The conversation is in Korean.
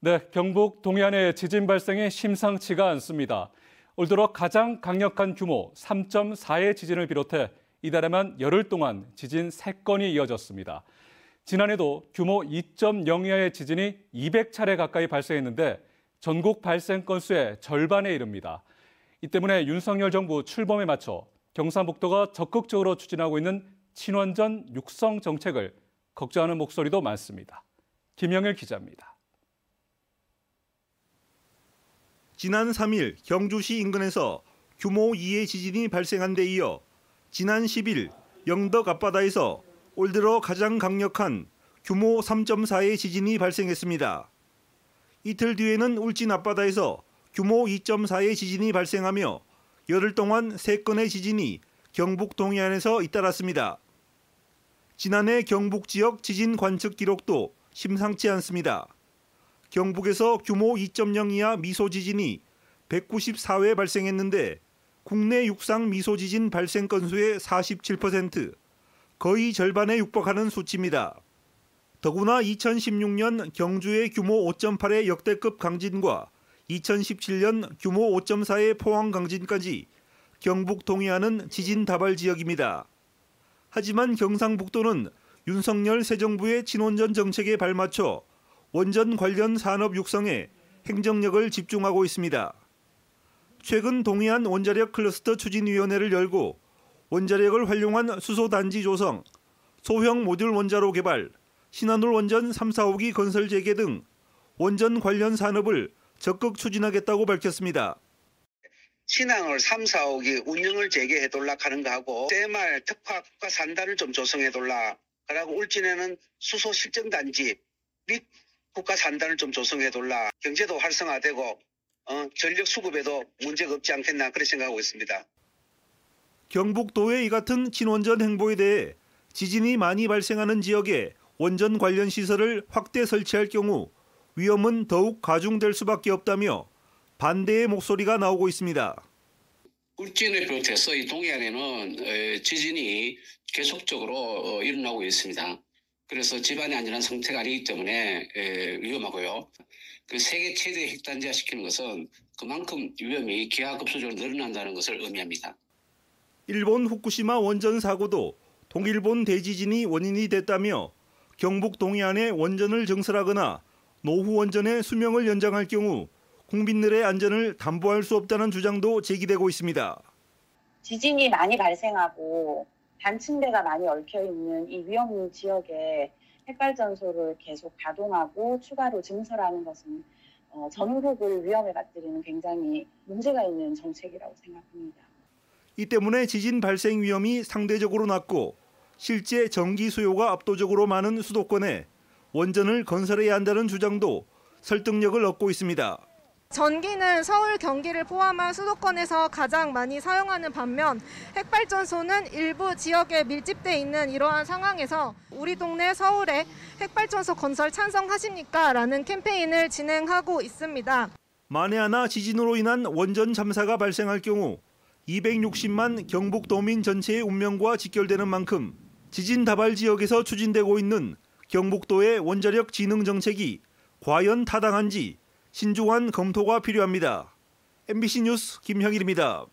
네, 경북 동해안의 지진 발생이 심상치가 않습니다. 올 들어 가장 강력한 규모 3.4의 지진을 비롯해 이달에만 열흘 동안 지진 3건이 이어졌습니다. 지난해도 규모 2.0 이하의 지진이 200차례 가까이 발생했는데 전국 발생 건수의 절반에 이릅니다. 이 때문에 윤석열 정부 출범에 맞춰 경상북도가 적극적으로 추진하고 있는 친원전 육성 정책을 걱정하는 목소리도 많습니다. 김영일 기자입니다. 지난 3일 경주시 인근에서 규모 2의 지진이 발생한 데 이어 지난 10일 영덕 앞바다에서 올 들어 가장 강력한 규모 3.4의 지진이 발생했습니다. 이틀 뒤에는 울진 앞바다에서 규모 2.4의 지진이 발생하며 열흘 동안 3건의 지진이 경북 동해안에서 잇따랐습니다. 지난해 경북 지역 지진 관측 기록도 심상치 않습니다. 경북에서 규모 2.0 이하 미소 지진이 194회 발생했는데 국내 육상 미소 지진 발생 건수의 47%, 거의 절반에 육박하는 수치입니다. 더구나 2016년 경주의 규모 5.8의 역대급 강진과 2017년 규모 5.4의 포항 강진까지 경북 동해안은 지진 다발 지역입니다. 하지만 경상북도는 윤석열 새 정부의 친원전 정책에 발맞춰 원전 관련 산업 육성에 행정력을 집중하고 있습니다. 최근 동해안 원자력 클러스터 추진위원회를 열고 원자력을 활용한 수소단지 조성, 소형 모듈 원자로 개발, 신한울 원전 3, 4호기 건설 재개 등 원전 관련 산업을 적극 추진하겠다고 밝혔습니다. 신항을 3, 4호기 운영을 재개해둘라 하는 거하고 새말 특화과 산단을 좀 조성해둘라 그러고 울진에는 수소 실정단지 및 국가 산단을 좀 조성해 둘라 경제도 활성화되고 어, 전력 수급에도 문제가 없지 않겠나 그렇게 생각하고 있습니다. 경북도의 이 같은 친원전 행보에 대해 지진이 많이 발생하는 지역에 원전 관련 시설을 확대 설치할 경우 위험은 더욱 가중될 수밖에 없다며 반대의 목소리가 나오고 있습니다. 울진을 비롯해서 이 동해안에는 지진이 계속적으로 어, 일어나고 있습니다. 그래서 집안이 안전한 상태가 아니기 때문에 위험하고요. 그 세계 최대 핵단지화 시키는 것은 그만큼 위험이 기하급수적으로 늘어난다는 것을 의미합니다. 일본 후쿠시마 원전 사고도 동일본 대지진이 원인이 됐다며 경북 동해안에 원전을 증설하거나 노후 원전의 수명을 연장할 경우 국민들의 안전을 담보할 수 없다는 주장도 제기되고 있습니다. 지진이 많이 발생하고 단층대가 많이 얽혀 있는 이 위험 지역에 핵발전소를 계속 가동하고 추가로 증설하는 것은 어, 전국을 위험에 빠뜨리는 굉장히 문제가 있는 정책이라고 생각합니다. 이 때문에 지진 발생 위험이 상대적으로 낮고 실제 전기 수요가 압도적으로 많은 수도권에 원전을 건설해야 한다는 주장도 설득력을 얻고 있습니다. 전기는 서울, 경기를 포함한 수도권에서 가장 많이 사용하는 반면 핵발전소는 일부 지역에 밀집돼 있는 이러한 상황에서 우리 동네 서울에 핵발전소 건설 찬성하십니까? 라는 캠페인을 진행하고 있습니다. 만에 하나 지진으로 인한 원전 참사가 발생할 경우 260만 경북 도민 전체의 운명과 직결되는 만큼 지진 다발 지역에서 추진되고 있는 경북도의 원자력 진흥 정책이 과연 타당한지 신중한 검토가 필요합니다. MBC 뉴스 김형일입니다.